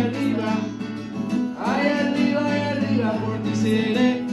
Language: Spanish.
arriba, allá arriba, allá arriba por ti seré.